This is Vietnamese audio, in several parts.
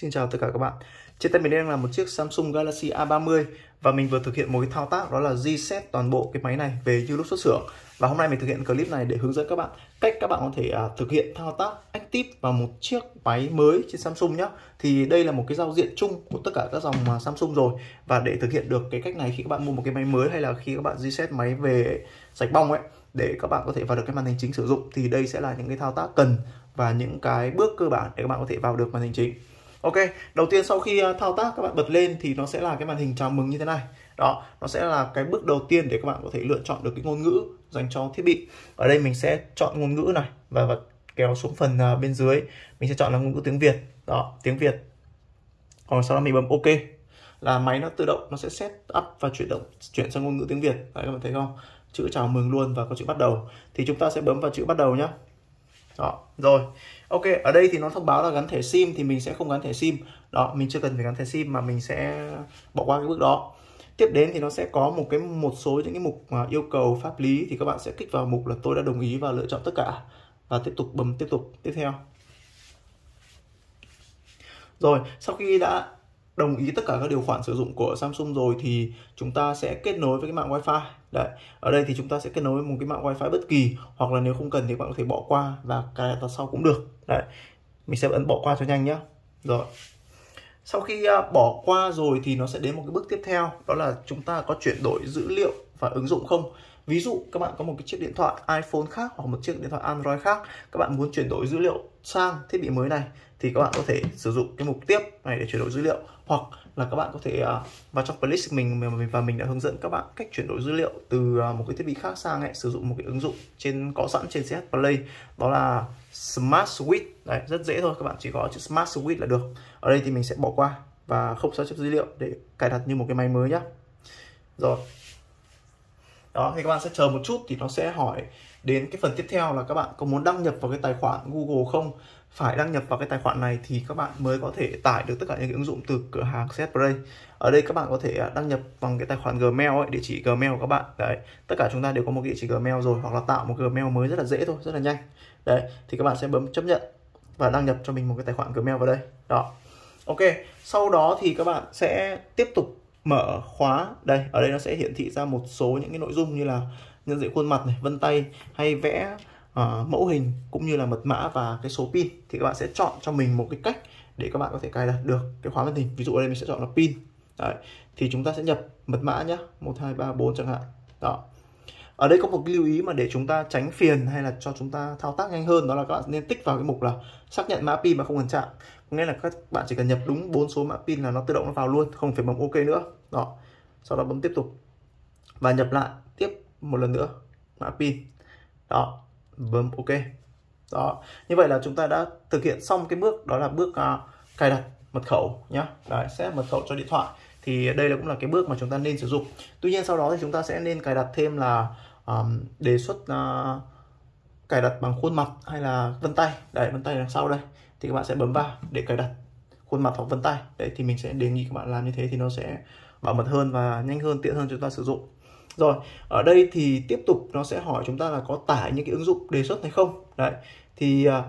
Xin chào tất cả các bạn. Trên tay mình đang là một chiếc Samsung Galaxy A30 Và mình vừa thực hiện một cái thao tác đó là reset toàn bộ cái máy này về như lúc xuất xưởng. Và hôm nay mình thực hiện clip này để hướng dẫn các bạn Cách các bạn có thể uh, thực hiện thao tác Active vào một chiếc máy mới trên Samsung nhé Thì đây là một cái giao diện chung của tất cả các dòng uh, Samsung rồi. Và để thực hiện được cái cách này khi các bạn mua một cái máy mới Hay là khi các bạn reset máy về sạch bong ấy để các bạn có thể vào được cái màn hình chính sử dụng thì đây sẽ là những cái thao tác cần và những cái bước cơ bản để các bạn có thể vào được màn hình chính. Ok, đầu tiên sau khi ờ, thao tác các bạn bật lên thì nó sẽ là cái màn hình chào mừng như thế này. Đó, nó sẽ là cái bước đầu tiên để các bạn có thể lựa chọn được cái ngôn ngữ dành cho thiết bị. Ở đây mình sẽ chọn ngôn ngữ này và, và kéo xuống phần ờ, bên dưới mình sẽ chọn là ngôn ngữ tiếng Việt. Đó, tiếng Việt. Còn sau đó mình bấm OK là máy nó tự động nó sẽ set up và chuyển động chuyển sang ngôn ngữ tiếng Việt. Đấy các bạn thấy không? Chữ chào mừng luôn và có chữ bắt đầu. Thì chúng ta sẽ bấm vào chữ bắt đầu nhé. Đó, rồi. Ok, ở đây thì nó thông báo là gắn thẻ SIM thì mình sẽ không gắn thẻ SIM. Đó, mình chưa cần phải gắn thẻ SIM mà mình sẽ bỏ qua cái bước đó. Tiếp đến thì nó sẽ có một cái một số những cái mục mà yêu cầu pháp lý thì các bạn sẽ kích vào mục là tôi đã đồng ý và lựa chọn tất cả và tiếp tục bấm tiếp tục tiếp theo. Rồi, sau khi đã đồng ý tất cả các điều khoản sử dụng của Samsung rồi thì chúng ta sẽ kết nối với cái mạng Wi-Fi. Đấy, ở đây thì chúng ta sẽ kết nối với một cái mạng Wi-Fi bất kỳ hoặc là nếu không cần thì bạn có thể bỏ qua và cài đặt sau cũng được. Đấy, mình sẽ ấn bỏ qua cho nhanh nhé. Rồi. Sau khi à, bỏ qua rồi thì nó sẽ đến một cái bước tiếp theo đó là chúng ta có chuyển đổi dữ liệu và ứng dụng không. Ví dụ các bạn có một cái chiếc điện thoại iPhone khác hoặc một chiếc điện thoại Android khác, các bạn muốn chuyển đổi dữ liệu sang thiết bị mới này thì các bạn có thể sử dụng cái mục tiếp này để chuyển đổi dữ liệu. Hoặc là các bạn có thể uh, vào trong playlist mình và mình đã hướng dẫn các bạn cách chuyển đổi dữ liệu từ uh, một cái thiết bị khác sang ấy, sử dụng một cái ứng dụng trên có sẵn trên CH Play. Đó là Smart Switch đấy rất dễ thôi các bạn chỉ có chữ Smart Switch là được. Ở đây thì mình sẽ bỏ qua và không sao chép dữ liệu để cài đặt như một cái máy mới nhá. Rồi đó thì các bạn sẽ chờ một chút thì nó sẽ hỏi đến cái phần tiếp theo là các bạn có muốn đăng nhập vào cái tài khoản Google không? Phải đăng nhập vào cái tài khoản này thì các bạn mới có thể tải được tất cả những cái ứng dụng từ cửa hàng Setplay ở đây các bạn có thể à, đăng nhập bằng cái tài khoản Gmail ấy, địa chỉ Gmail của các bạn. Đấy tất cả chúng ta đều có một địa chỉ Gmail rồi hoặc là tạo một Gmail mới rất là dễ thôi rất là nhanh. Đấy thì các bạn sẽ bấm chấp nhận và đăng nhập cho mình một cái tài khoản Gmail vào đây. Đó. Ok sau đó thì các bạn sẽ tiếp tục mở khóa. Đây ở đây nó sẽ hiển thị ra một số những cái nội dung như là nhận diện khuôn mặt này vân tay hay vẽ uh, mẫu hình cũng như là mật mã và cái số pin. Thì các bạn sẽ chọn cho mình một cái cách để các bạn có thể cài đặt được cái khóa màn hình. Ví dụ ở đây mình sẽ chọn là pin. Đấy. thì chúng ta sẽ nhập mật mã nhé một hai ba bốn chẳng hạn. Đó ở đây có một cái lưu ý mà để chúng ta tránh phiền hay là cho chúng ta thao tác nhanh hơn đó là các bạn nên tích vào cái mục là xác nhận mã pin mà không cần chạm. Nghĩa là các bạn chỉ cần nhập đúng bốn số mã pin là nó tự động nó vào luôn không phải bấm ok nữa. Đó. Sau đó bấm tiếp tục. Và nhập lại tiếp một lần nữa mã pin. Đó. Bấm ok. Đó. Như vậy là chúng ta đã thực hiện xong cái bước đó là bước uh, cài đặt mật khẩu nhá. Đấy sẽ mật khẩu cho điện thoại thì đây là cũng là cái bước mà chúng ta nên sử dụng. Tuy nhiên sau đó thì chúng ta sẽ nên cài đặt thêm là um, đề xuất uh, cài đặt bằng khuôn mặt hay là vân tay. Đấy vân tay đằng sau đây. Thì các bạn sẽ bấm vào để cài đặt khuôn mặt hoặc vân tay. Đấy thì mình sẽ đề nghị các bạn làm như thế thì nó sẽ bảo mật hơn và nhanh hơn tiện hơn chúng ta sử dụng. Rồi ở đây thì tiếp tục nó sẽ hỏi chúng ta là có tải những cái ứng dụng đề xuất hay không? Đấy thì uh,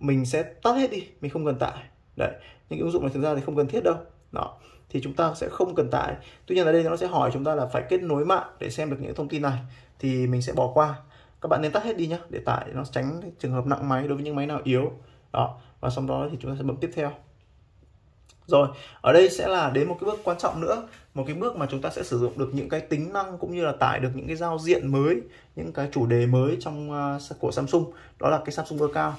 mình sẽ tắt hết đi mình không cần tải. Đấy những cái ứng dụng này thực ra thì không cần thiết đâu. Đó thì chúng ta sẽ không cần tải. Tuy nhiên ở đây nó sẽ hỏi chúng ta là phải kết nối mạng để xem được những thông tin này thì mình sẽ bỏ qua. Các bạn nên tắt hết đi nhé để tải nó tránh trường hợp nặng máy đối với những máy nào yếu. Đó và sau đó thì chúng ta sẽ bấm tiếp theo. Rồi, ở đây sẽ là đến một cái bước quan trọng nữa, một cái bước mà chúng ta sẽ sử dụng được những cái tính năng cũng như là tải được những cái giao diện mới, những cái chủ đề mới trong uh, của Samsung, đó là cái Samsung Account.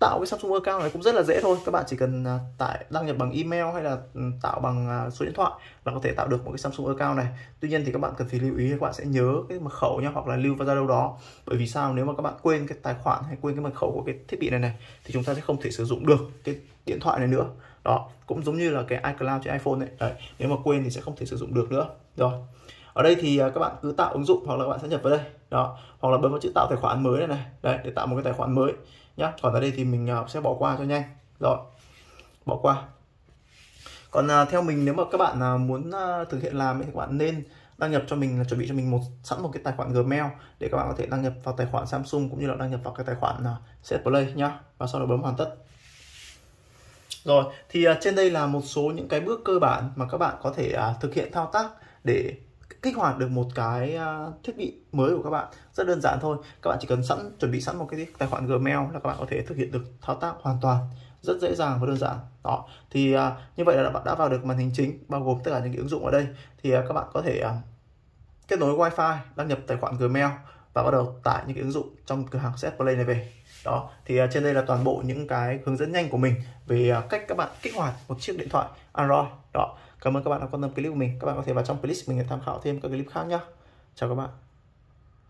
Tạo cái Samsung Account này cũng rất là dễ thôi, các bạn chỉ cần à, tải đăng nhập bằng email hay là ừ, tạo bằng à, số điện thoại là có thể tạo được một cái Samsung Account này. Tuy nhiên thì các bạn cần phải lưu ý các bạn sẽ nhớ cái mật khẩu nhá hoặc là lưu vào ra đâu đó. Bởi vì sao? Nếu mà các bạn quên cái tài khoản hay quên cái mật khẩu của cái thiết bị này này thì chúng ta sẽ không thể sử dụng được cái điện thoại này nữa. Đó cũng giống như là cái iCloud trên iPhone ấy. Đấy nếu mà quên thì sẽ không thể sử dụng được nữa. Rồi ở đây thì à, các bạn cứ tạo ứng dụng hoặc là các bạn sẽ nhập vào đây. Đó hoặc là bấm vào chữ tạo tài khoản mới này này. Đấy để tạo một cái tài khoản mới nhá. Còn ở đây thì mình à, sẽ bỏ qua cho nhanh. Rồi bỏ qua. Còn à, theo mình nếu mà các bạn muốn thực hiện làm thì các bạn nên đăng nhập cho mình chuẩn bị cho mình một sẵn một cái tài khoản Gmail để các bạn có thể đăng nhập vào tài khoản Samsung cũng như là đăng nhập vào cái tài khoản uh, Set Play nhá. Và sau đó bấm hoàn tất. Rồi thì trên đây là một số những cái bước cơ bản mà các bạn có thể thực hiện thao tác để kích hoạt được một cái à, thiết bị mới của các bạn. Rất đơn giản thôi. Các bạn chỉ cần sẵn, chuẩn bị sẵn một cái tài khoản Gmail là các bạn có thể thực hiện được thao tác hoàn toàn. Rất dễ dàng và đơn giản. Đó. Thì à, như vậy là bạn đã vào được màn hình chính, bao gồm tất cả những cái ứng dụng ở đây. Thì à, các bạn có thể kết nối wifi, đăng nhập tài khoản Gmail và bắt đầu tải những cái ứng dụng trong cửa hàng set play này về. Đó. Thì trên đây là toàn bộ những cái hướng dẫn nhanh của mình về cách các bạn kích hoạt một chiếc điện thoại Android. Đó cảm ơn các bạn đã quan tâm clip của mình. Các bạn có thể vào trong playlist mình để tham khảo thêm các clip khác nhé chào các bạn.